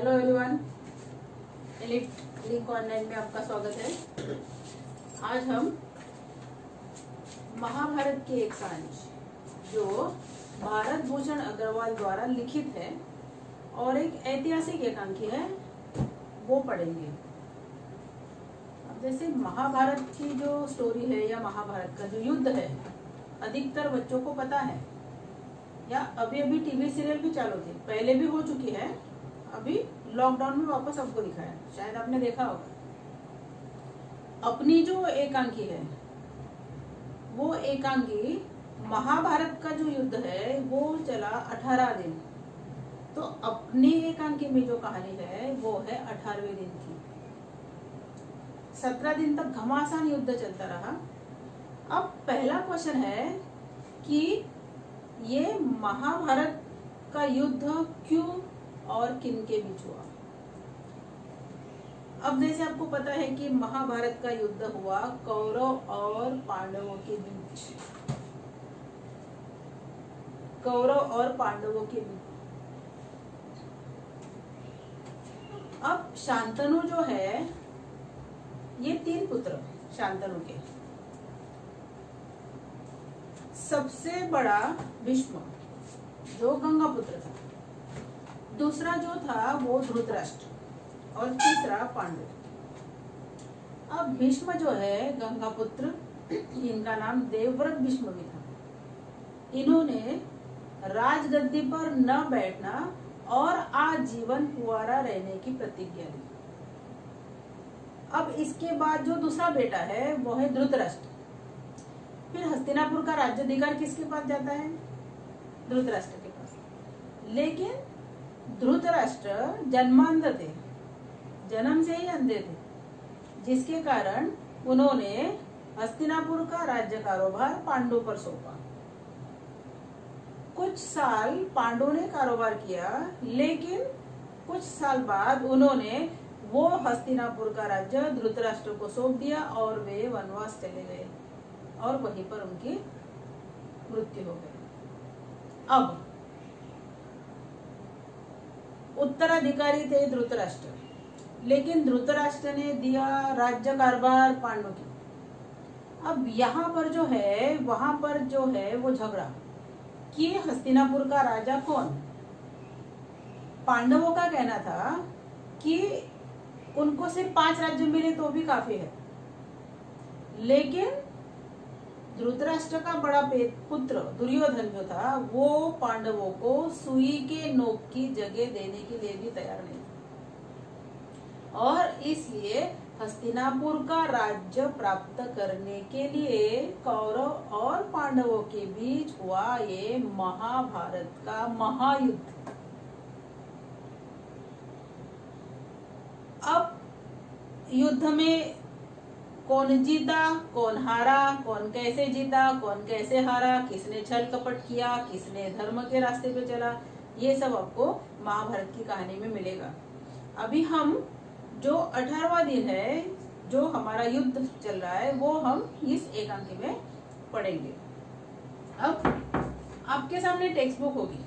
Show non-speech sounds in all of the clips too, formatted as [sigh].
Hello everyone Elite Link online में आपका स्वागत है। आज हम महाभारत के एक सांच जो भारत भूषण अग्रवाल द्वारा लिखित है और एक ऐतिहासिक एकांकी है, वो पढ़ेंगे। अब जैसे महाभारत की जो स्टोरी है या महाभारत का जो युद्ध है, अधिकतर बच्चों को पता है। या अभी अभी टीवी सीरियल भी चालू थे, पहले भी हो चुकी है, अभी लॉकडाउन में वापस आपको दिखाया। शायद आपने देखा होगा। अपनी जो एकांकी है, वो एकांकी महाभारत का जो युद्ध है, वो चला अठारह दिन। तो अपनी एकांकी में जो कहानी है, वो है अठारहवें दिन की। सत्रह दिन तक घमासान युद्ध चलता रहा। अब पहला क्वेश्चन है कि ये महाभारत का युद्ध क्यों और किन के बीच हुआ। अब जैसे आपको पता है कि महाभारत का युद्ध हुआ कौरव और पांडवों के बीच। कौरव और पांडवों के बीच। अब शांतनु जो है, ये तीन पुत्र शांतनु के। सबसे बड़ा भीष्म, जो गंगा पुत्र था। दूसरा जो था वो धृतराष्ट्र और तीसरा पांडु अब भीष्म जो है गंगा पुत्र इनका नाम देवव्रत भीष्म भी था। इन्होंने राजगद्दी पर न बैठना और आजीवन कुआरा रहने की प्रतिज्ञा ली अब इसके बाद जो दूसरा बेटा है, वो है ध्रुतराष्ट्र फिर हस्तिनापुर का राज्य अधिकार किसके पास जाता है? ध्रुतराष्ट्र के पास। लेकिन धृतराष्ट्र जन्मांध थे जन्म से ही अंधे थे जिसके कारण उन्होंने हस्तिनापुर का राज्य कारोबार पांडु पर सौंपा। कुछ साल पांडु ने कारोबार किया, लेकिन कुछ साल बाद उन्होंने वो हस्तिनापुर का राज्य धृतराष्ट्र को सौंप दिया और वे वनवास चले गए और वहीं पर उनकी मृत्यु हो गई। अब उत्तराधिकारी थे धृतराष्ट्र। लेकिन धृतराष्ट्र ने दिया राज्य कारभार पांडु की अब यहाँ पर जो है, वहाँ पर जो है वो झगड़ा। कि हस्तिनापुर का राजा कौन? पांडवों का कहना था कि उनको सिर्फ़ पाँच राज्य मिले तो भी काफ़ी है। लेकिन धृतराष्ट्र का बड़ा पुत्र, दुर्योधन जो था, वो पांडवों को सुई के नोक की जगह देने के लिए भी तैयार नहीं और इसलिए हस्तिनापुर का राज्य प्राप्त करने के लिए कौरव और पांडवों के बीच हुआ ये महाभारत का महायुद्ध। अब युद्ध में कौन जीता, कौन हारा, कौन कैसे जीता, कौन कैसे हारा, किसने छल कपट किया, किसने धर्म के रास्ते पे चला, ये सब आपको महाभारत की कहानी में मिलेगा। अभी हम जो अठारवा दिन है, जो हमारा युद्ध चल रहा है, वो हम इस एकांकी में पढ़ेंगे। अब आपके सामने टेक्स्ट बुक होगी।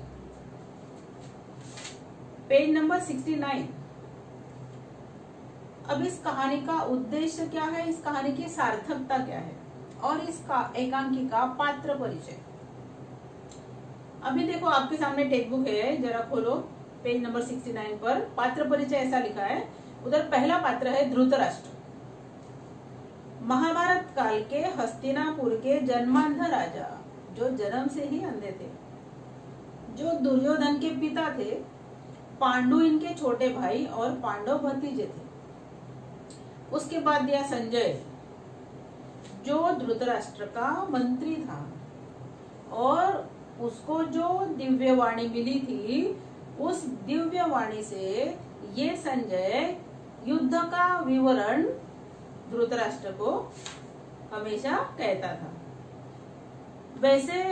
Page number sixty nine. अब इस कहानी का उद्देश्य क्या है? इस कहानी की सार्थकता क्या है? और इस एकांकी का पात्र परिचय। अभी देखो, आपके सामने टेक्स्ट है, जरा खोलो, पेज नंबर 69 पर। पात्र परिचय ऐसा लिखा है, उधर पहला पात्र है ध्रुतराष्ट्र महाभारत काल के हस्तिनापुर के जन्मांध राजा, जो जन्म से ही अंधे थे, जो दुर्योधन के पिता थे, पांडु इनके छोटे भाई और पांडव भतीजे थे। उसके बाद दिया संजय, जो धृतराष्ट्र का मंत्री था। और उसको जो दिव्य वाणी मिली थी, उस दिव्य वाणी से ये संजय युद्ध का विवरण धृतराष्ट्र को हमेशा कहता था। वैसे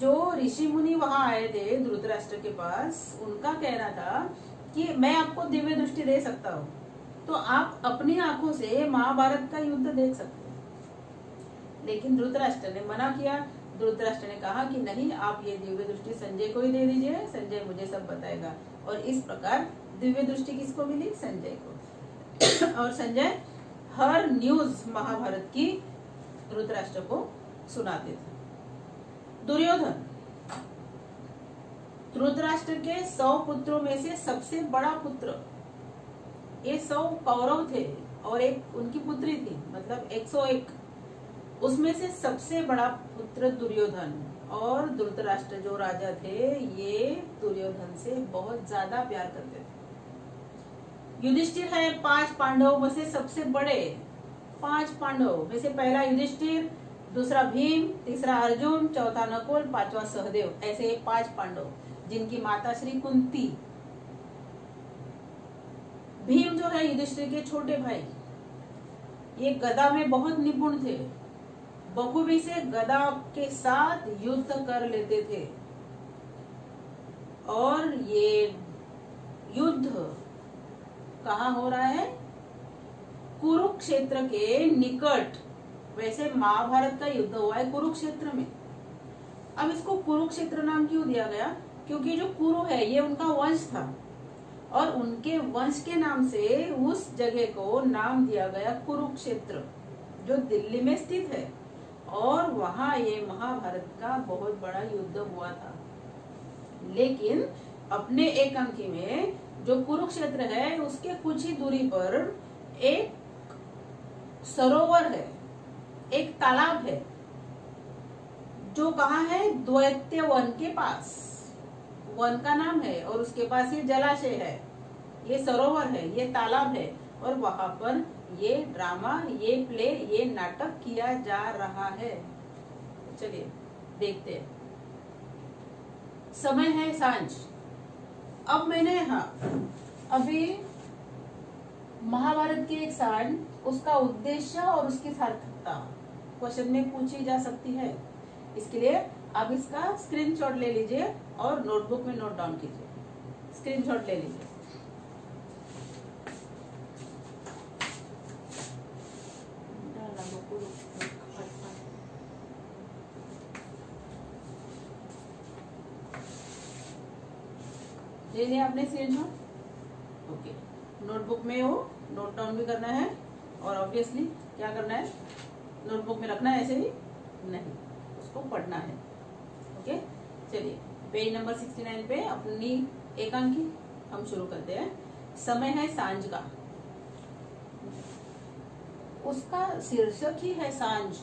जो ऋषि मुनि वहाँ आए थे धृतराष्ट्र के पास, उनका कहना था कि मैं आपको दिव्य दृष्टि दे सकता हूँ। तो आप अपनी आँखों से महाभारत का युद्ध देख सकते हैं। लेकिन धृतराष्ट्र ने मना किया। धृतराष्ट्र ने कहा कि नहीं, आप ये दिव्य दृष्टि संजय को ही दे दीजिए, संजय मुझे सब बताएगा। और इस प्रकार दिव्य दृष्टि किसको मिली? संजय को। [coughs] और संजय हर न्यूज़ महाभारत की रुद्राष्ट्र को सुनाते थे। दुर्योधन रुद्राष्ट्र के सौ पुत्रों में से सबसे बड़ा पुत्र ये सौ कौरव थे और एक उनकी पुत्री थी मतलब 101 उसमें से सबसे बड़ा पुत्र दुर्योधन और धृतराष्ट्र जो राजा थे, ये दुर्योधन से बहुत ज़्यादा प्यार करते थे। युधिष्ठिर है पाँच पांडवों में से सबसे बड़े। पाँच पांडव में से पहला युधिष्ठिर, दूसरा भीम, तीसरा अर्जुन, चौथा नकुल, पांचवा सहदेव, ऐसे पाँच पांडव जिनकी माता श्री कुंती भीम जो है युधिष्ठिर के छोटे भाई। ये गदा में बहुत निपुण थे। बखूबी से गदा के साथ युद्ध कर लेते थे। और ये युद्ध कहा हो रहा है? कुरुक्षेत्र के निकट। वैसे महाभारत का युद्ध हुआ है कुरुक्षेत्र में। अब इसको कुरुक्षेत्र नाम क्यों दिया गया? क्योंकि जो कुरु है, ये उनका वंश था। और उनके वंश के नाम से उस जगह को नाम दिया गया कुरुक्षेत्र, जो दिल्ली में स्थित है। और वहाँ ये महाभारत का बहुत बड़ा युद्ध हुआ था। लेकिन अपने एक अंकी में जो कुरुक्षेत्र है, उसके कुछ ही दूरी पर एक सरोवर है, एक तालाब है, जो कहा है? द्वैत्य वन के पास। वन का नाम है और उसके पास ये जलाशय है। ये सरोवर है, ये तालाब है और वहाँ पर ये ड्रामा ये प्ले ये नाटक किया जा रहा है। चलिए, देखते हैं। समय है साँझ। अब मैंने हाँ अभी महाभारत की एक साँझ, उसका उद्देश्य और उसकी सार्थकता क्वेश्चन में पूछी जा सकती है। इसके लिए आप इसका स्क्रीनशॉट ले लीजिए और नोटबुक में नोट डाउन कीजिए। स्क्रीनशॉट ले लीजिए। ले लिया आपने स्क्रीनशॉट ओके। नोटबुक में वो नोट डाउन भी करना है और ऑब्वियसली क्या करना है? नोटबुक में रखना है ऐसे ही? नहीं, उसको पढ़ना है। ओके? चलिए, पेज नंबर सिक्सटी नाइन पे अपनी एकांकी हम शुरू करते हैं। समय है साँझ का। उसका शीर्षक ही है साँझ।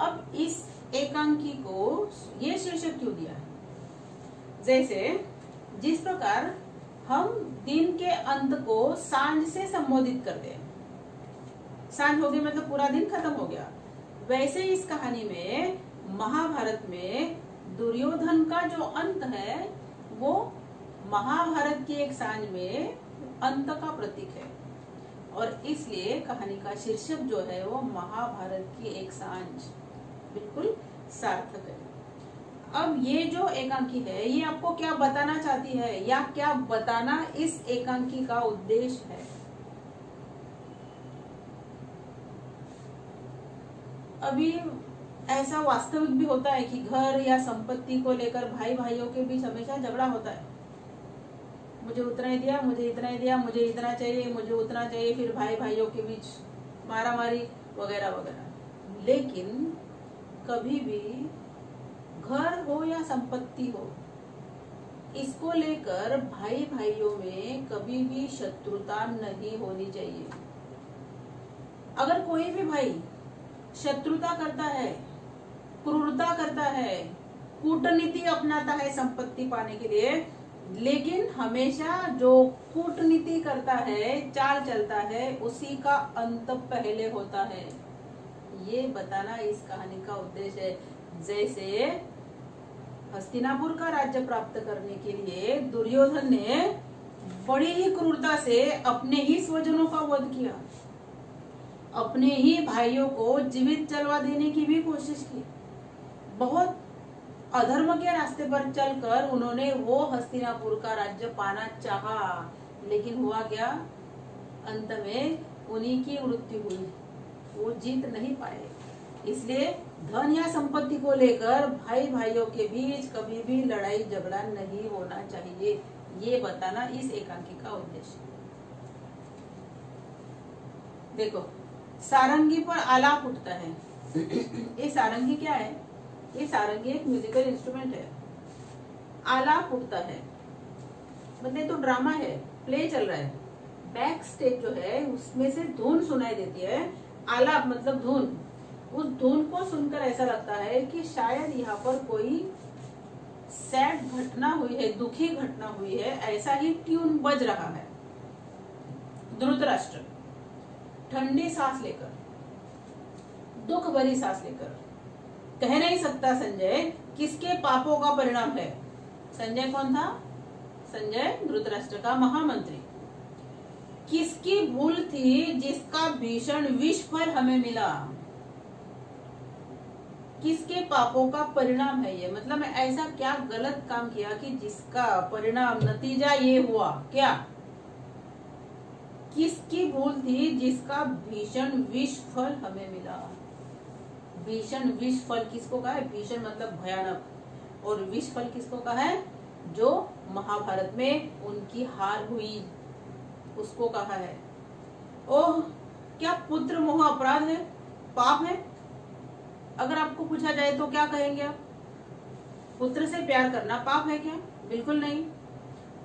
अब इस एकांकी को ये शीर्षक क्यों दिया है? जैसे जिस प्रकार हम दिन के अंत को साँझ से संबोधित करते हैं। साँझ हो गई मतलब पूरा दिन खत्म हो गया। वैसे इस कहानी में महाभारत में दुर्योधन का जो अंत है, वो महाभारत की एक साँझ में अंत का प्रतीक है। और इसलिए कहानी का शीर्षक जो है, वो महाभारत की एक साँझ। बिल्कुल सार्थक है। अब ये जो एकांकी है, ये आपको क्या बताना चाहती है या क्या बताना इस एकांकी का उद्देश्य है? अभी ऐसा वास्तविक भी होता है कि घर या संपत्ति को लेकर भाई भाइयों के बीच हमेशा झगड़ा होता है। मुझे उतना ही दिया, मुझे इतना ही दिया, मुझे इतना चाहिए, मुझे उतना चाहिए, फिर भाई भाइयों के बीच मारा मारी वगैरह वगैरह लेकिन कभी भी घर हो या संपत्ति हो, इसको लेकर भाई भाइयों में कभी भी शत्रुता नहीं होनी चाहिए। अगर कोई भी भाई शत्रुता करता है, क्रूरता करता है, कूटनीति अपनाता है संपत्ति पाने के लिए, लेकिन हमेशा जो कूटनीति करता है, चाल चलता है, उसी का अंत पहले होता है। ये बताना इस कहानी का उद्देश्य है। जैसे हस्तिनापुर का राज्य प्राप्त करने के लिए दुर्योधन ने बड़ी ही क्रूरता से अपने ही स्वजनों का वध किया। अपने ही भाइयों को जीवित चलवा देने की भी कोशिश की। बहुत अधर्म के रास्ते पर चलकर उन्होंने वो हस्तिनापुर का राज्य पाना चाहा, लेकिन हुआ क्या? अंत में उन्हीं की मृत्यु हुई। वो जीत नहीं पाए। इसलिए धन या संपत्ति को लेकर भाई भाइयों के बीच कभी भी लड़ाई झगड़ा नहीं होना चाहिए। ये बताना इस एकांकी का उद्देश्य। देखो, सारंगी पर आलाप उठता है। ये सारंगी क्या है? ये सारंगी एक म्यूजिकल इंस्ट्रूमेंट है। आलाप उठता है। मतलब तो ड्रामा है प्ले चल रहा है। बैक स्टेज जो है, उसमें से धुन सुनाई देती है। आलाप मतलब धुन। उस धुन को सुनकर ऐसा लगता है कि शायद यहाँ पर कोई सैड घटना हुई है, दुखी घटना हुई है, ऐसा ही ट्यून बज रहा है। धृतराष्ट्र ठंडी सांस लेकर, दुख भरी सांस लेकर। कह नहीं सकता संजय किसके पापों का परिणाम है। संजय कौन था? संजय धृतराष्ट्र का महामंत्री। किसकी भूल थी जिसका भीषण विष पर हमें मिला? किसके पापों का परिणाम है ये? मतलब मैं ऐसा क्या गलत काम किया कि जिसका परिणाम, नतीजा ये हुआ? क्या? किसकी भूल थी जिसका भीषण विष फल हमें मिला? भीषण विष फल किसको कहा है? भीषण मतलब भयानक। और विष फल किसको कहा है? जो महाभारत में उनकी हार हुई, उसको कहा है। ओह, क्या पुत्र मोह अपराध है? पाप है? अगर आपको पूछा जाए तो क्या कहेंगे आप? पुत्र से प्यार करना पाप है क्या? बिल्कुल नहीं।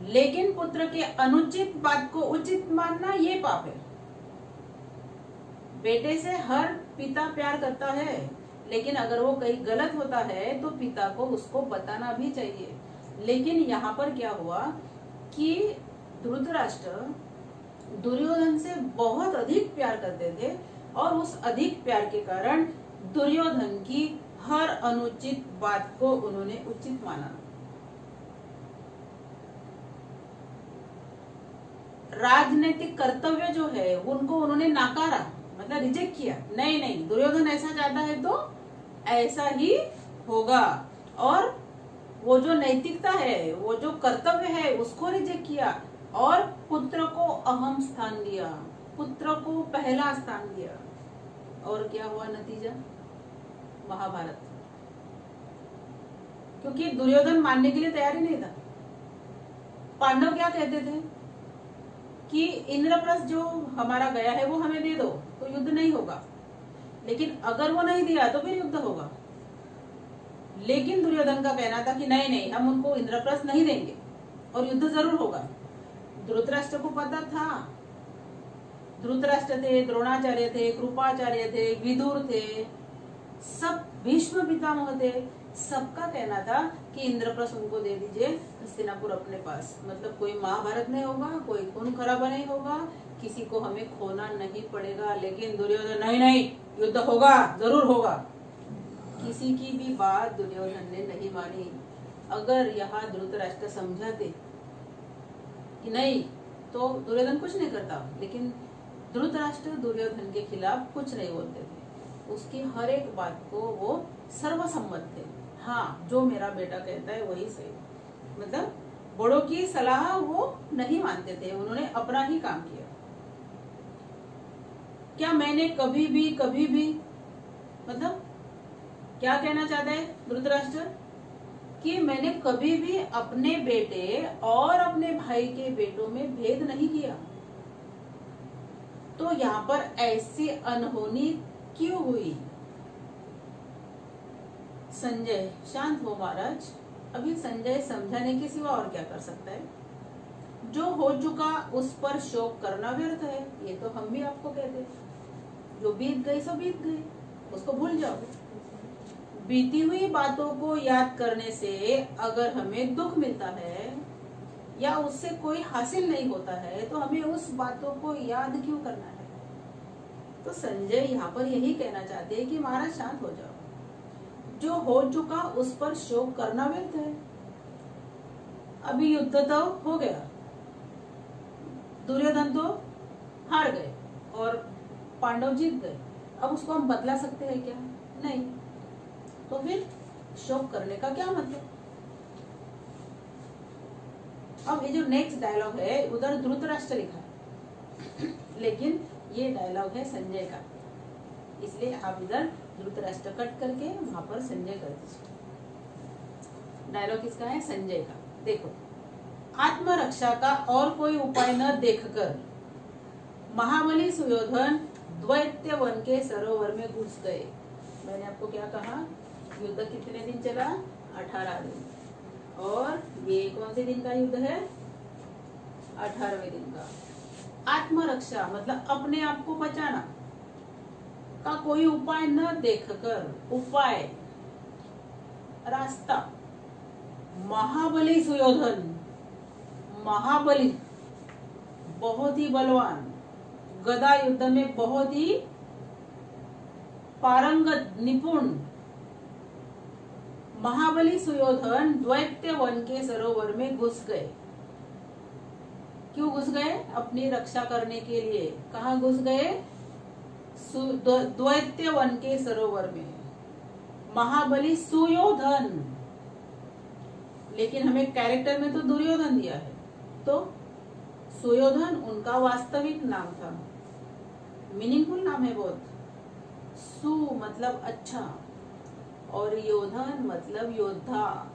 लेकिन पुत्र के अनुचित बात को उचित मानना ये पाप है। बेटे से हर पिता प्यार करता है, लेकिन अगर वो कहीं गलत होता है तो पिता को उसको बताना भी चाहिए। लेकिन यहाँ पर क्या हुआ कि धृतराष्ट्र दुर्योधन से बहुत अधिक प्यार करते थे, और उस अधिक प्यार के कारण दुर्योधन की हर अनुचित बात को उन्होंने उचित माना। राजनीतिक कर्तव्य जो है, उनको उन्होंने नाकारा मतलब रिजेक्ट किया। नहीं नहीं, दुर्योधन ऐसा चाहता है तो ऐसा ही होगा। और वो जो नैतिकता है, वो जो कर्तव्य है, उसको रिजेक्ट किया और पुत्र को अहम स्थान दिया, पुत्र को पहला स्थान दिया। और क्या हुआ नतीजा? महाभारत। क्योंकि दुर्योधन मानने के लिए तैयार ही नहीं था। पांडव क्या कहते थे? कि इंद्रप्रस्थ जो हमारा गया है, वो हमें दे दो तो युद्ध नहीं होगा। लेकिन अगर वो नहीं दिया तो फिर युद्ध होगा। लेकिन दुर्योधन का कहना था कि नहीं नहीं, हम उनको इंद्रप्रस्थ नहीं देंगे, और युद्ध ज़रूर होगा। धृतराष्ट्र को पता था धृतराष्ट्र थे द्रोणाचार्य थे कृपाचार्य थे विदुर थे सब भीष्म पितामह थे सबका कहना था कि इंद्रप्रस्थ उनको दे दीजिए हस्तिनापुर अपने पास। मतलब कोई महाभारत नहीं होगा, कोई खून खराबा नहीं होगा, किसी को हमें खोना नहीं पड़ेगा, लेकिन दुर्योधन, नहीं नहीं, युद्ध होगा, ज़रूर होगा। किसी की भी बात दुर्योधन ने नहीं मानी। अगर यहाँ धृतराष्ट्र समझाते कि नहीं तो दुर्योधन कुछ नहीं करता, लेकिन धृतराष्ट्र दुर्योधन के खिलाफ कुछ नहीं बोलते थे। उसकी हर एक बात को वो सर्वसम्मत थे। हाँ जो मेरा बेटा कहता है वही सही। मतलब बड़ों की सलाह वो नहीं मानते थे। उन्होंने अपना ही काम किया। क्या मैंने कभी भी कभी भी मतलब क्या कहना चाहता है धृतराष्ट्र? कि मैंने कभी भी अपने बेटे और अपने भाई के बेटों में भेद नहीं किया। तो यहाँ पर ऐसी अनहोनी क्यों हुई? संजय, शांत हो महाराज। अभी संजय समझाने के सिवा और क्या कर सकता है? जो हो चुका उस पर शोक करना व्यर्थ है, ये तो हम भी आपको कहते जो बीत गई, सो बीत गई। उसको भूल जाओ। बीती हुई बातों को याद करने से अगर हमें दुख मिलता है या उससे कोई हासिल नहीं होता है तो हमें उस बातों को याद क्यों करना है? तो संजय यहाँ पर यही कहना चाहते हैं कि महाराज शांत हो जाओ। जो हो चुका उस पर शोक करना व्यर्थ है। अभी युद्ध तो हो गया। दुर्योधन तो हार गए और पांडव जीत गए। अब उसको हम बदला सकते हैं क्या? नहीं। तो फिर शोक करने का क्या मतलब? अब ये जो नेक्स्ट डायलॉग है, उधर धृतराष्ट्र लिखा। है लेकिन ये डायलॉग है संजय का। इसलिए आप इधर धृतराष्ट्र कट करके वहाँ पर संजय कर दीजिए। डायलॉग किसका है? संजय का। देखो, आत्मरक्षा का और कोई उपाय न देखकर महाबली सुयोधन द्वैत्य वन के सरोवर में घुस गए। मैंने आपको क्या कहा? युद्ध कितने दिन चला? अठारह दिन। और ये कौन से दिन का युद्ध है? अठारहवें दिन का। आत्मरक्षा मतलब अपने आप को बचाना का कोई उपाय न देखकर, उपाय, रास्ता। महाबली सुयोधन, महाबली, बहुत ही बलवान। गदा युद्ध में बहुत ही पारंगत, निपुण महाबली सुयोधन द्वैत्य वन के सरोवर में घुस गए। क्यों घुस गए? अपनी रक्षा करने के लिए। कहा घुस गए? द्वैत्य वन के सरोवर में। महाबली सुयोधन। लेकिन हमें कैरेक्टर में तो दुर्योधन दिया है। तो सुयोधन उनका वास्तविक नाम था। मीनिंगफुल नाम है बहुत। सु मतलब अच्छा। और योधन मतलब योद्धा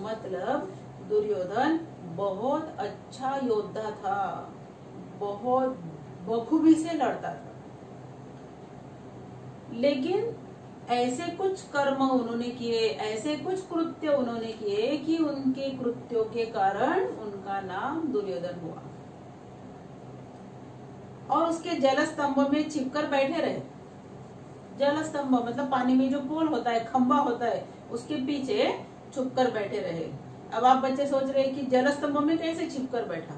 मतलब दुर्योधन बहुत अच्छा योद्धा था, बहुत बखूबी से लड़ता था। लेकिन ऐसे कुछ कर्म उन्होंने किए, ऐसे कुछ कृत्य उन्होंने किए कि उनके कृत्यों के कारण उनका नाम दुर्योधन हुआ। और उसके जल स्तंभ में छिपकर बैठे रहे। जल स्तंभ मतलब पानी में जो पोल होता है खंबा होता है, उसके पीछे छुप कर बैठे रहे। अब आप बच्चे सोच रहे कि जल स्तंभ में कैसे छिप कर बैठा?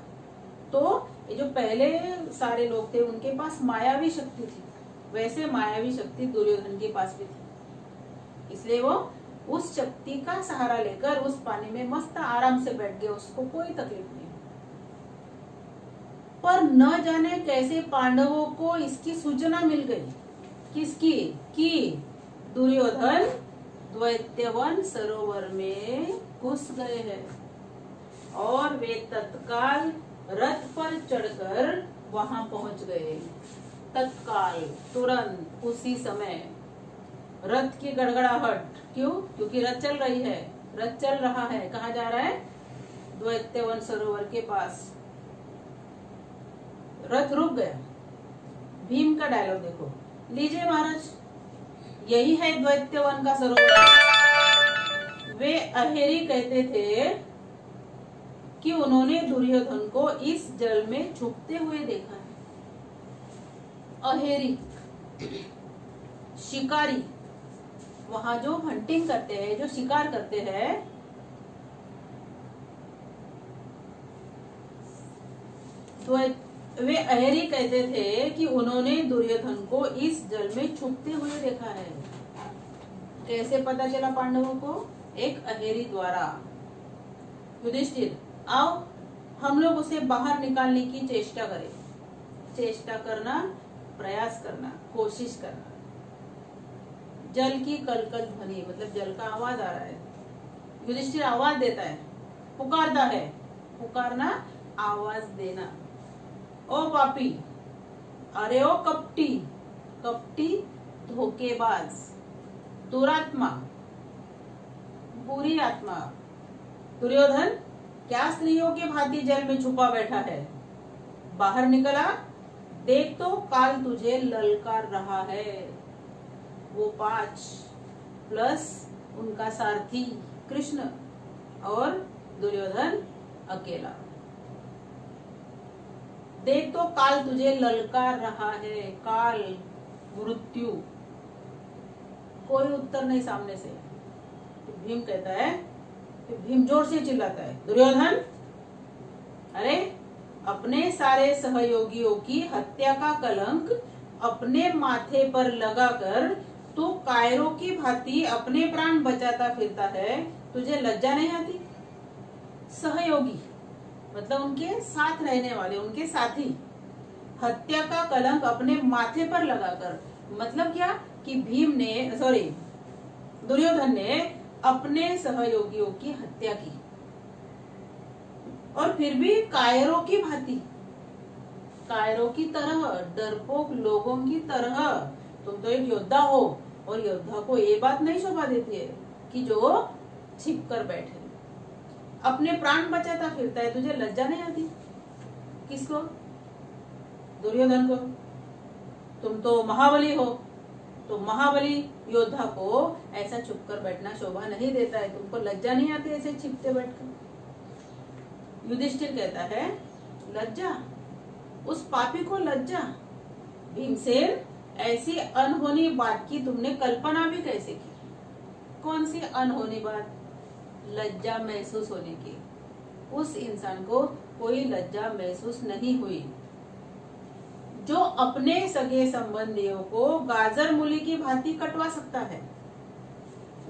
तो ये जो पहले सारे लोग थे, उनके पास मायावी शक्ति थी। वैसे मायावी शक्ति दुर्योधन के पास भी थी। इसलिए वो उस शक्ति का सहारा लेकर उस पानी में मस्त आराम से बैठ गए, उसको कोई तकलीफ़ नहीं। पर न जाने कैसे पांडवों को इसकी सूचना मिल गई। किसकी? की? दुर्योधन द्वैत्यवन सरोवर में घुस गए हैं। और वे तत्काल रथ पर चढ़कर वहाँ पहुँच गए। तत्काल, तुरंत, उसी समय। रथ की गड़गड़ाहट। क्यों? क्योंकि रथ चल रही है। रथ चल रहा है। कहा जा रहा है? द्वैत्यवन सरोवर के पास। रथ रुक गया। भीम का डायलॉग देखो। लीजिए महाराज, यही है द्वैत्यवन का सरोवर। वे अहेरी कहते थे कि उन्होंने दुर्योधन को इस जल में छुपते हुए देखा है। अहेरी, शिकारी, वहाँ जो हंटिंग करते हैं, जो शिकार करते हैं तो वे अहेरी कहते थे कि उन्होंने दुर्योधन को इस जल में छुपते हुए देखा है। कैसे पता चला पांडवों को? एक अहेरी द्वारा। युधिष्ठिर, आओ, हम लोग उसे बाहर निकालने की चेष्टा करें। चेष्टा करना, प्रयास करना, कोशिश करना। जल की कलकल ध्वनि मतलब जल का आवाज़ आ रहा है। युधिष्ठिर आवाज़ देता है, पुकारता है। पुकारना, आवाज़ देना। ओ पापी, अरे ओ कपटी कपटी धोखेबाज, दुरात्मा, बुरी आत्मा। दुर्योधन, क्या स्त्रियों के भांति जल में छुपा बैठा है? बाहर निकला, देख तो काल तुझे ललकार रहा है। वो पाँच प्लस उनका सारथी कृष्ण और दुर्योधन अकेला। देख तो काल तुझे ललकार रहा है, काल, मृत्यु। कोई उत्तर नहीं सामने से। भीम कहता है भीम ज़ोर से चिल्लाता है, दुर्योधन, अरे, अपने सारे सहयोगियों की हत्या का कलंक अपने माथे पर लगाकर तू तो कायरों की भांति अपने प्राण बचाता फिरता है, तुझे लज्जा नहीं आती? सहयोगी। मतलब उनके साथ रहने वाले, उनके साथी। हत्या का कलंक अपने माथे पर लगाकर मतलब क्या? कि भीम ने सॉरी दुर्योधन ने अपने सहयोगियों की हत्या की। और फिर भी कायरों की भांति, कायरों की तरह, डरपोक लोगों की तरह, तुम तो एक योद्धा हो, और योद्धा को ये बात नहीं शोभा देती है कि जो छिप कर बैठे। अपने प्राण बचाता फिरता है तुझे लज्जा नहीं आती? किसको? दुर्योधन को। तुम तो महाबली हो। तो महाबली योद्धा को ऐसा चुप कर बैठना शोभा नहीं देता है। तुमको लज्जा नहीं आती ऐसे छिपते बैठकर? युधिष्ठिर कहता है, लज्जा? उस पापी को लज्जा? भीमसेन, ऐसी अनहोनी बात की तुमने कल्पना भी कैसे की? कौन सी अनहोनी बात? लज्जा महसूस होने की। उस इंसान को कोई लज्जा महसूस नहीं हुई। जो अपने सगे संबंधियों को गाजर मूली की भांति कटवा सकता है।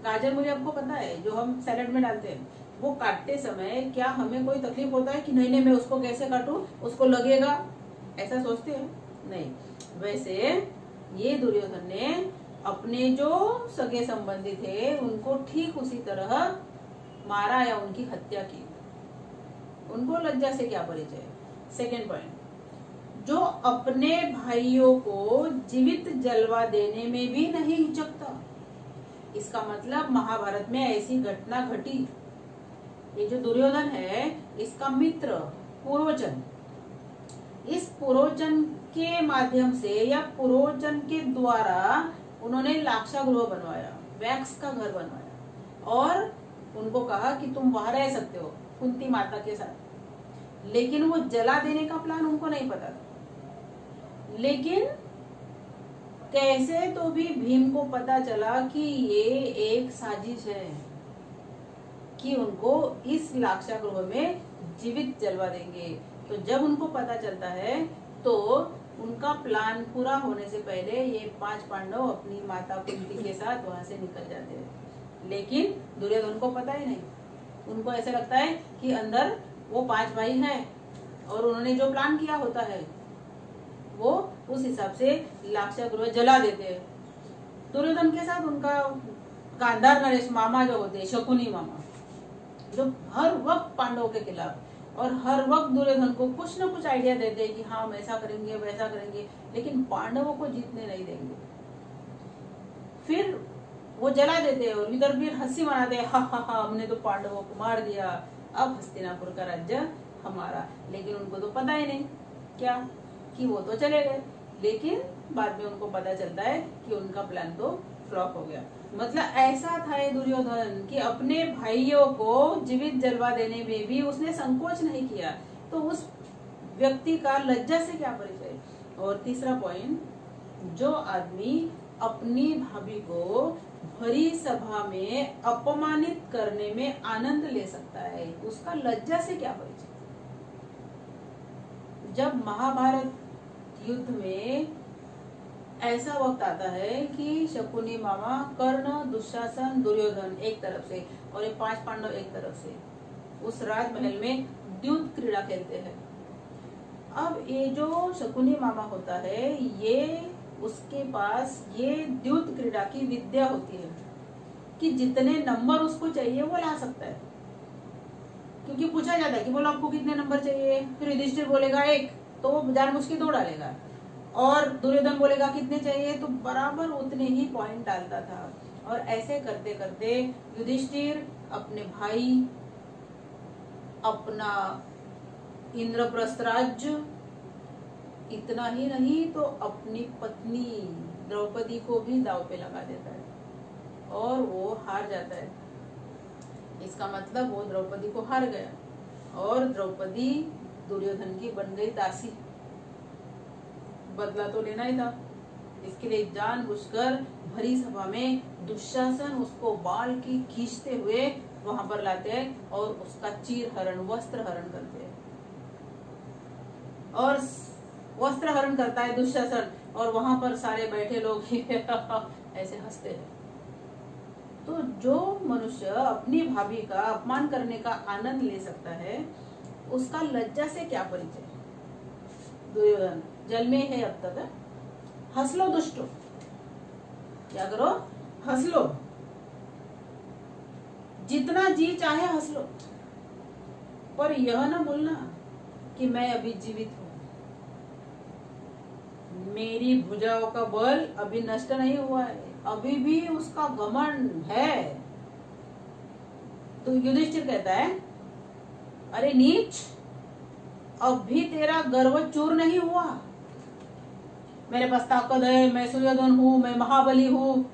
गाजर मूली आपको पता है, जो हम सैलड में डालते हैं, वो काटते समय क्या हमें कोई तकलीफ़ होता है कि नहीं नहीं, मैं उसको कैसे काटू? उसको लगेगा? ऐसा सोचते हैं? नहीं। वैसे ये दुर्योधन ने अपने जो सगे संबंधी थे, उनको ठीक उसी तरह मारा या उनकी हत्या की उनको लज्जा से क्या परिचय? सेकेंड पॉइंट जो अपने भाइयों को जीवित जलवा देने में भी नहीं हिचकता। इसका मतलब महाभारत में ऐसी घटना घटी। ये जो दुर्योधन है, इसका मित्र, पूर्वजन। इस पूर्वजन के माध्यम से या पूर्वजन के द्वारा उन्होंने लाक्षा गृह बनवाया, वैक्स का घर बनवाया। और उनको कहा कि तुम वहाँ रह सकते हो, कुंती माता के साथ। लेकिन वो जला देने का प्लान उनको नहीं पता था। लेकिन कैसे तो भी भीम को पता चला कि ये एक साजिश है कि उनको इस लाक्षा गृह में जीवित जलवा देंगे। तो जब उनको पता चलता है तो उनका प्लान पूरा होने से पहले ये पाँच पांडव अपनी माता कुंती के साथ वहाँ से निकल जाते हैं। लेकिन दुर्योधन को पता ही नहीं। उनको ऐसा लगता है कि अंदर वो पाँच भाई हैं और उन्होंने जो प्लान किया होता है, वो उस हिसाब से लाक्षा जला देते हैं। दुर्योधन के साथ उनका गांधार नरेश मामा जो होते हैं, शकुनी मामा, जो हर वक्त पांडवों के खिलाफ, और हर वक्त दुर्योधन को कुछ न कुछ आइडिया देते हैं कि हाँ हम ऐसा करेंगे, वैसा करेंगे, लेकिन पांडवों को जीतने नहीं देंगे। फिर वो जला देते हैं और भी हँसी मनाते हैं, हा हा हा, हमने तो पांडवों को मार दिया। अब हस्तिनापुर का राज्य हमारा। लेकिन उनको तो पता ही नहीं क्या, कि वो तो चले गए। लेकिन बाद में उनको पता चलता है कि उनका प्लान तो फ्लॉप हो गया। मतलब ऐसा था ये दुर्योधन कि अपने भाइयों को जीवित जलवा देने में भी उसने संकोच नहीं किया। तो उस व्यक्ति का लज्जा से क्या परिचय? और तीसरा पॉइंट जो आदमी अपनी भाभी को भरी सभा में अपमानित करने में आनंद ले सकता है। उसका लज्जा से क्या परिचय जब महाभारत युद्ध में ऐसा वक्त आता है कि शकुनी मामा कर्ण, दुशासन, दुर्योधन एक तरफ़ से और ये पाँच पांडव एक तरफ़ से उस राजमहल में द्युत क्रीड़ा खेलते हैं। अब ये जो शकुनी मामा होता है, ये उसके पास ये द्युत क्रीड़ा की विद्या होती है कि जितने नंबर उसको चाहिए वो ला सकता है। क्योंकि पूछा जाता है कि बोलो, आपको कितने नंबर चाहिए? फिर युधिष्ठिर बोलेगा, एक। तो वो जान मुश्किल दो डालेगा। और दुर्योधन बोलेगा, कितने चाहिए? तो बराबर उतने ही पॉइंट डालता था। और ऐसे करते करते युधिष्ठिर अपने भाई, अपना इंद्रप्रस्थ राज्य इतना ही नहीं तो अपनी पत्नी द्रौपदी को भी दाव पे लगा देता है। और वो हार जाता है। इसका मतलब वो द्रौपदी को हार गया। और द्रौपदी दुर्योधन की बन गई दासी। बदला तो लेना ही था। इसके लिए जान बुझकर भरी सभा में दुशासन उसको बाल की खींचते हुए वहाँ पर लाते हैं और उसका चीर हरण, वस्त्र हरण करते हैं। और वस्त्र हरण करता है दुशासन और वहाँ पर सारे बैठे लोग [laughs] ऐसे हँसते हैं। तो जो मनुष्य अपनी भाभी का अपमान करने का आनंद ले सकता है, उसका लज्जा से क्या परिचय? दुर्योधन, जल में है अब तक हंस लो दुष्टो। क्या करो? हंस लो। जितना जी चाहे हंस लो। पर यह ना बोलना कि मैं अभी जीवित हूँ। मेरी भुजाओं का बल अभी नष्ट नहीं हुआ है। अभी भी उसका घमंड है। तो युधिष्ठिर कहता है, अरे नीच अब भी तेरा गर्व चूर नहीं हुआ। मेरे पास ताकत है, मैं सूर्योधन हूँ, मैं महाबली हूँ।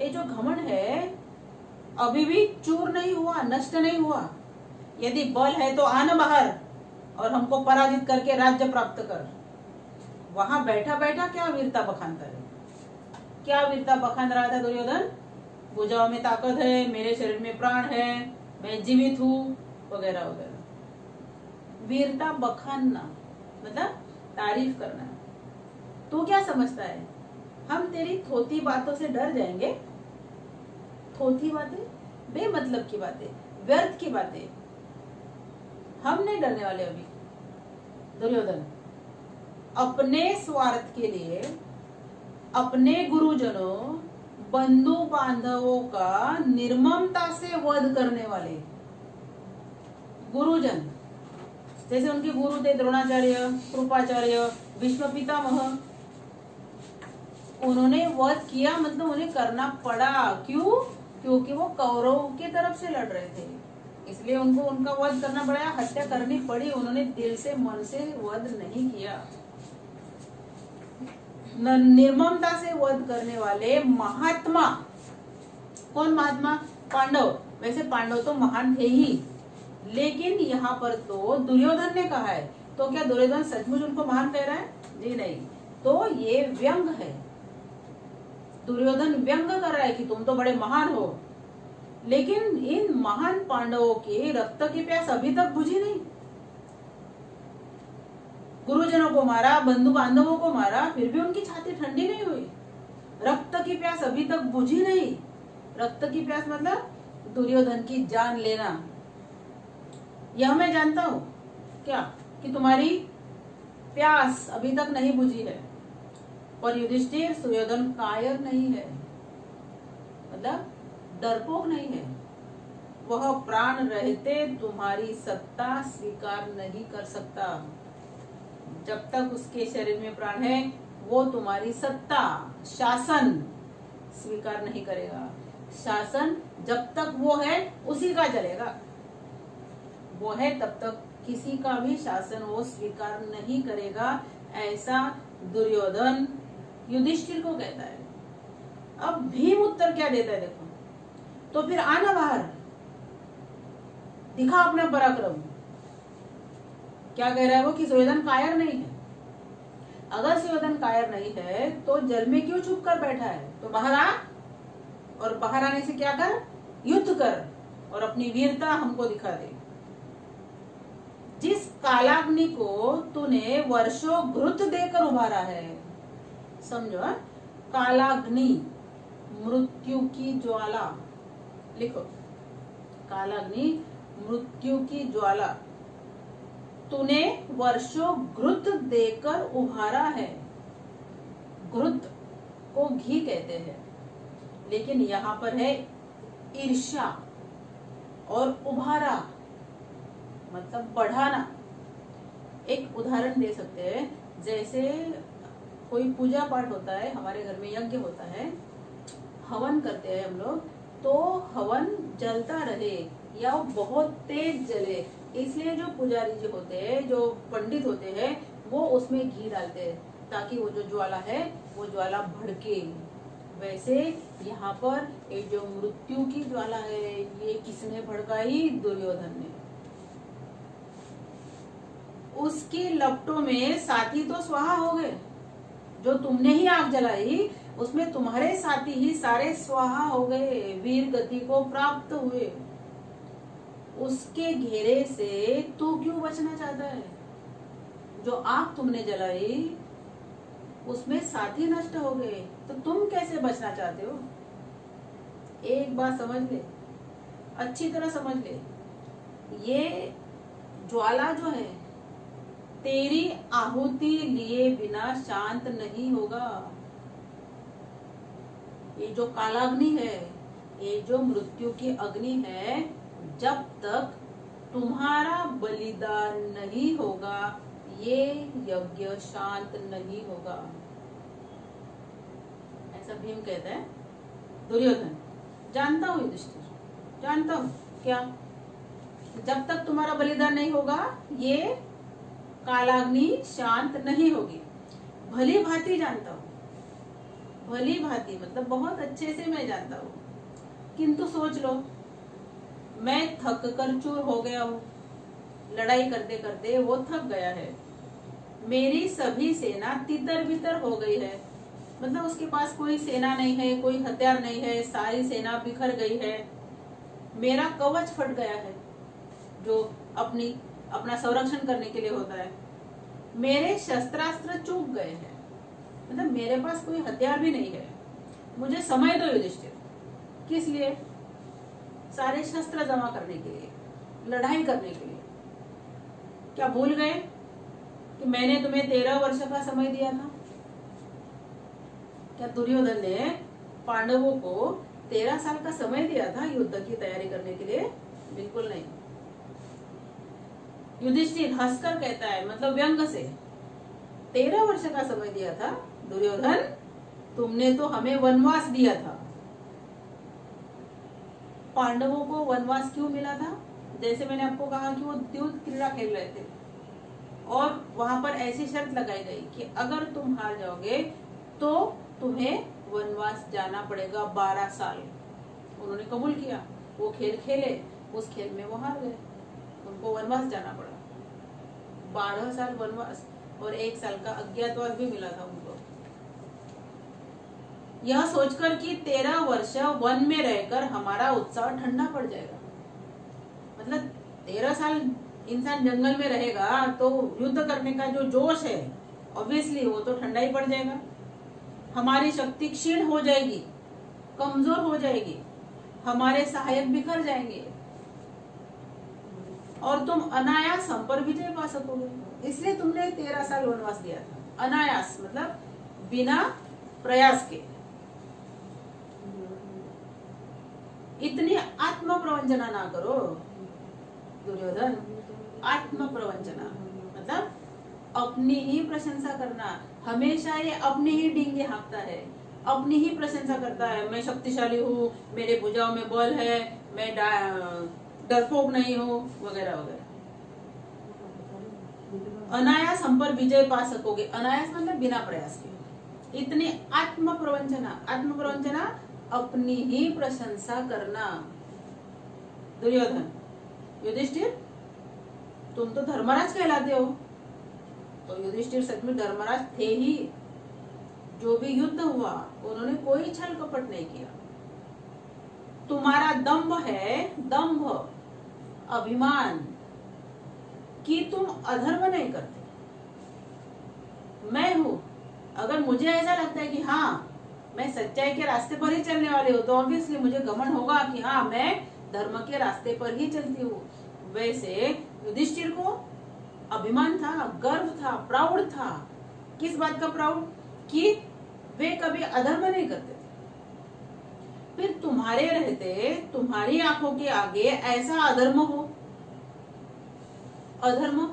ये जो घमंड है, अभी भी चूर नहीं हुआ, नष्ट नहीं हुआ। यदि बल है तो आन बाहर और हमको पराजित करके राज्य प्राप्त कर। वहाँ बैठा बैठा क्या वीरता बखानता है क्या वीरता बखान रहा था दुर्योधन? भुजाओं में ताकत है, मेरे शरीर में प्राण है, मैं जीवित हूँ, वगैरह वगैरह। वीरता बखानना मतलब तारीफ़ करना। तू क्या समझता है? हम तेरी थोती बातों से डर जाएँगे। थोती बातें? बेमतलब की बातें, व्यर्थ की बातें। हम नहीं डरने वाले अभी। दुर्योधन अपने स्वार्थ के लिए अपने गुरुजनों बंधु बांधवों का निर्ममता से वध करने वाले गुरुजन, जैसे उनके गुरु थे द्रोणाचार्य, कृपाचार्य विश्व पितामह, उन्होंने वध किया मतलब उन्हें करना पड़ा। क्यों? क्योंकि वो कौरव की तरफ़ से लड़ रहे थे। इसलिए उनको, उनका वध करना पड़ा, हत्या करनी पड़ी। उन्होंने दिल से, मन से वध नहीं किया। निर्ममता से वध करने वाले महात्मा। कौन महात्मा? पांडव। वैसे पांडव तो महान थे ही। लेकिन यहाँ पर तो दुर्योधन ने कहा है। तो क्या दुर्योधन सचमुच उनको महान कह रहा है? जी नहीं। तो ये व्यंग है। दुर्योधन व्यंग कर रहा है कि तुम तो बड़े महान हो। लेकिन इन महान पांडवों के रक्त की प्यास अभी तक बुझी नहीं। गुरुजनों को मारा बंधु बांधवों को मारा, फिर भी उनकी छाती ठंडी नहीं हुई। रक्त की प्यास अभी तक बुझी नहीं। रक्त की प्यास मतलब दुर्योधन की जान लेना। यह मैं जानता हूँ क्या? कि तुम्हारी प्यास अभी तक नहीं बुझी है। और युधिष्ठिर, सुयोधन कायर नहीं है। मतलब डरपोक नहीं है। वह प्राण रहते तुम्हारी सत्ता स्वीकार नहीं कर सकता। जब तक उसके शरीर में प्राण है, वो तुम्हारी सत्ता, शासन स्वीकार नहीं करेगा। शासन जब तक वो है, उसी का चलेगा। वो है तब तक किसी का भी शासन वो स्वीकार नहीं करेगा, ऐसा दुर्योधन युधिष्ठिर को कहता है। अब भीम उत्तर क्या देता है, देखो। तो फिर आना बाहर। दिखा अपना पराक्रम। क्या कह रहा है वो कि सुवेदन कायर नहीं है? अगर सुवेदन कायर नहीं है तो जल में क्यों छुप कर बैठा है? तो बाहर आ और बाहर आने से क्या कर? युद्ध कर और अपनी वीरता हमको दिखा दे। जिस कालाग्नि को तूने वर्षों घृत देकर उभारा है, समझो हाँ? कालाग्नि, मृत्यु की ज्वाला। लिखो। कालाग्नि, मृत्यु की ज्वाला। तूने वर्षों घृत देकर उभारा है। घृत को घी कहते हैं। लेकिन यहाँ पर है ईर्षा और उभारा मतलब बढ़ाना। एक उदाहरण दे सकते हैं। जैसे कोई पूजा पाठ होता है, हमारे घर में यज्ञ होता है, हवन करते हैं हम लोग तो हवन जलता रहे या बहुत तेज जले। इसलिए जो पुजारी जी होते हैं, जो पंडित होते हैं, वो उसमें घी डालते हैं ताकि वो जो ज्वाला है, वो ज्वाला भड़के। वैसे यहाँ पर ये जो मृत्यु की ज्वाला है, ये किसने भड़काई? दुर्योधन ने। उसकी लपटों में साथी तो स्वाहा हो गए। जो तुमने ही आग जलाई, उसमें तुम्हारे साथी ही सारे स्वाहा हो गए। वीर गति को प्राप्त हुए। उसके घेरे से तू क्यों बचना चाहता है? जो आग तुमने जलाई, उसमें साथी नष्ट हो गए तो तुम कैसे बचना चाहते हो? एक बात समझ ले, अच्छी तरह समझ ले। ये ज्वाला जो है, तेरी आहुति लिए बिना शांत नहीं होगा। ये जो कालाग्नि है, ये जो मृत्यु की अग्नि है जब तक तुम्हारा बलिदान नहीं होगा, ये यज्ञ शांत नहीं होगा। ऐसा भीम कहता है, दुर्योधन, जानता हूँ युधिष्ठिर जानता हूँ, क्या? जब तक तुम्हारा बलिदान नहीं होगा, ये कालाग्नि शांत नहीं होगी। भली भांति जानता हूँ। भली भांति मतलब बहुत अच्छे से मैं जानता हूँ। किंतु सोच लो मैं थक कर चूर हो गया हूँ। लड़ाई करते करते वो थक गया है। मेरी सभी सेना तितर बितर हो गई है। मतलब उसके पास कोई सेना नहीं है, कोई हथियार नहीं है, सारी सेना बिखर गई है। मेरा कवच फट गया है, जो अपनी, अपना संरक्षण करने के लिए होता है। मेरे शस्त्रास्त्र चूक गए हैं। मतलब मेरे पास कोई हथियार भी नहीं है। मुझे समय दो युधिष्ठिर। किस लिए? सारे शस्त्र जमा करने के लिए, लड़ाई करने के लिए। क्या भूल गए कि मैंने तुम्हें तेरह वर्ष का समय दिया था? क्या दुर्योधन ने पांडवों को तेरह साल का समय दिया था युद्ध की तैयारी करने के लिए? बिल्कुल नहीं। युधिष्ठिर हंसकर कहता है मतलब व्यंग से, तेरह वर्ष का समय दिया था, दुर्योधन, तुमने तो हमें वनवास दिया था। पांडवों को वनवास क्यों मिला था? जैसे मैंने आपको कहा कि वो द्युत क्रीड़ा खेल रहे थे। और वहाँ पर ऐसी शर्त लगाई गई कि अगर तुम हार जाओगे तो तुम्हें वनवास जाना पड़ेगा बारह साल। उन्होंने कबूल किया। वो खेल खेले, उस खेल में वो हार गए। उनको वनवास जाना पड़ा। बारह साल वनवास और एक साल का अज्ञातवास भी मिला था उनको। यह सोचकर कि तेरह वर्ष वन में रहकर हमारा उत्साह ठंडा पड़ जाएगा। मतलब तेरह साल इंसान जंगल में रहेगा तो युद्ध करने का जो जोश है ऑब्वियसली वो तो ठंडा ही पड़ जाएगा। हमारी शक्ति क्षीण हो जाएगी, कमज़ोर हो जाएगी, हमारे सहायक बिखर जाएँगे। और तुम अनायास हम पर विजय पा सकोगे। इसलिए तुमने तेरह साल वनवास दिया था। अनायास मतलब बिना प्रयास के। इतनी आत्म प्रवंचना ना करो, दुर्योधन। आत्म प्रवंचना मतलब अपनी ही प्रशंसा करना। हमेशा ये अपनी ही डींगे हाँकता है। अपनी ही प्रशंसा करता है। मैं शक्तिशाली हूँ, मेरे भुजाओं में बल है, मैं डरपोक नहीं हो, वगैरह वगैरह। अनायास हम पर विजय पा सकोगे। अनायास मतलब बिना प्रयास के। इतनी आत्म प्रवंचना आत्म प्रवंचना अपनी ही प्रशंसा करना। दुर्योधन, युधिष्ठिर, तुम तो धर्मराज कहलाते हो। तो युधिष्ठिर सच में धर्मराज थे ही। जो भी युद्ध हुआ, उन्होंने कोई छल कपट नहीं किया। तुम्हारा दम्भ है, दम्भ, अभिमान, कि तुम अधर्म नहीं करते। मैं हूँ। अगर मुझे ऐसा लगता है कि हाँ मैं सच्चाई के रास्ते पर ही चलने वाली हूँ तो ऑब्वियसली मुझे गमन होगा कि हाँ मैं धर्म के रास्ते पर ही चलती हूँ। वैसे युधिष्ठिर को अभिमान था, गर्व था, प्राउड था। किस बात का प्राउड? कि वे कभी अधर्म नहीं करते थे। फिर तुम्हारे रहते, तुम्हारी आँखों के आगे ऐसा अधर्म हो? अधर्म?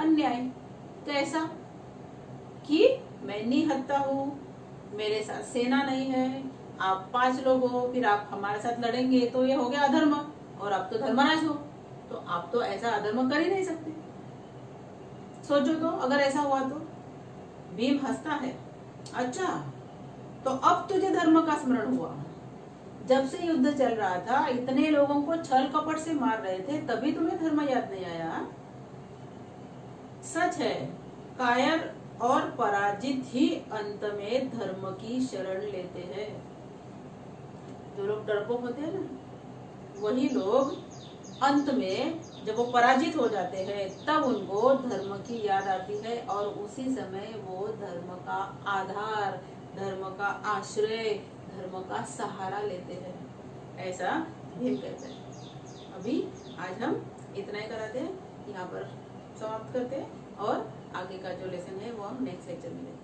अन्याय? कैसा कि मैं निहत्ता हूँ मेरे साथ सेना नहीं है, आप पाँच लोग हो, फिर आप हमारे साथ लड़ेंगे तो ये हो गया अधर्म। और आप तो धर्मराज हो तो आप तो ऐसा अधर्म कर ही नहीं सकते। सोचो तो अगर ऐसा हुआ तो। भीम हंसता है अच्छा तो अब तुझे धर्म का स्मरण हुआ। जब से युद्ध चल रहा था, इतने लोगों को छल कपट से मार रहे थे, तभी तुम्हें धर्म याद नहीं आया। सच है, कायर और पराजित ही अंत में धर्म की शरण लेते हैं। जो लोग डरपोक होते हैं ना, वही लोग अंत में जब वो पराजित हो जाते हैं, तब उनको धर्म की याद आती है और उसी समय वो धर्म का आधार, धर्म का आश्रय, धर्म का सहारा लेते हैं। ऐसा भेद कहते हैं। अभी आज हम इतना ही कराते हैं, यहाँ पर समाप्त करते हैं और आगे का जो लेसन है वो हम नेक्स्ट लेक्चर में हैं